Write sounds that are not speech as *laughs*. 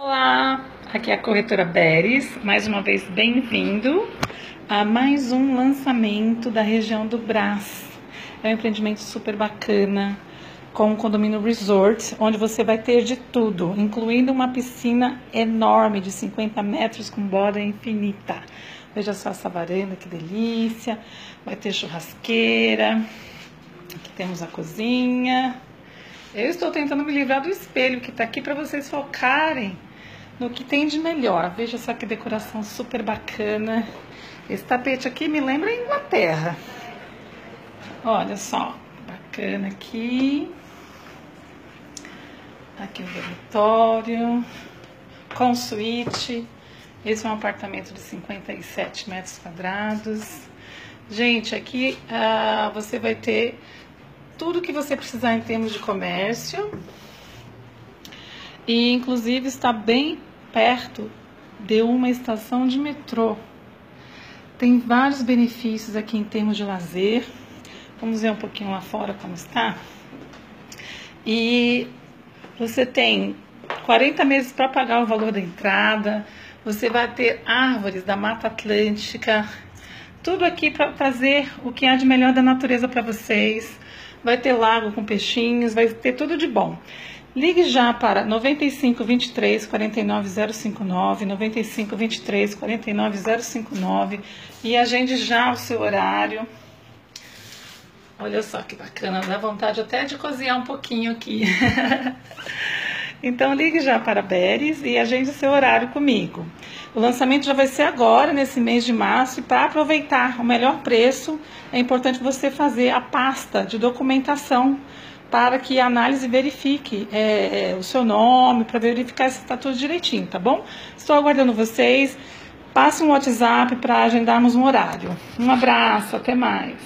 Olá, aqui é a corretora Beres, mais uma vez bem-vindo a mais um lançamento da região do Brás. É um empreendimento super bacana, com um condomínio resort, onde você vai ter de tudo, incluindo uma piscina enorme de 50 metros com borda infinita. Veja só essa varanda, que delícia. Vai ter churrasqueira. Aqui temos a cozinha. Eu estou tentando me livrar do espelho que está aqui para vocês focarem no que tem de melhor. Veja só que decoração super bacana. Esse tapete aqui me lembra a Inglaterra. Olha só, bacana aqui. Aqui o dormitório, com suíte. Esse é um apartamento de 57 metros quadrados. Gente, aqui uh, você vai ter tudo que você precisar em termos de comércio. E inclusive está bem perto de uma estação de metrô. Tem vários benefícios aqui em termos de lazer. Vamos ver um pouquinho lá fora como está. E você tem 40 meses para pagar o valor da entrada. Você vai ter árvores da Mata Atlântica. Tudo aqui para trazer o que há de melhor da natureza para vocês. Vai ter lago com peixinhos, vai ter tudo de bom. Ligue já para 95 23 49 059, 95 23 49 059 e agende já o seu horário. Olha só que bacana, dá vontade até de cozinhar um pouquinho aqui. *laughs* então ligue já para Beres e agende seu horário comigo. O lançamento já vai ser agora, nesse mês de março, e para aproveitar o melhor preço, é importante você fazer a pasta de documentação para que a análise verifique é, é o seu nome, para verificar se está tudo direitinho, tá bom? Estou aguardando vocês. Passe um WhatsApp para agendarmos um horário. Um abraço, até mais.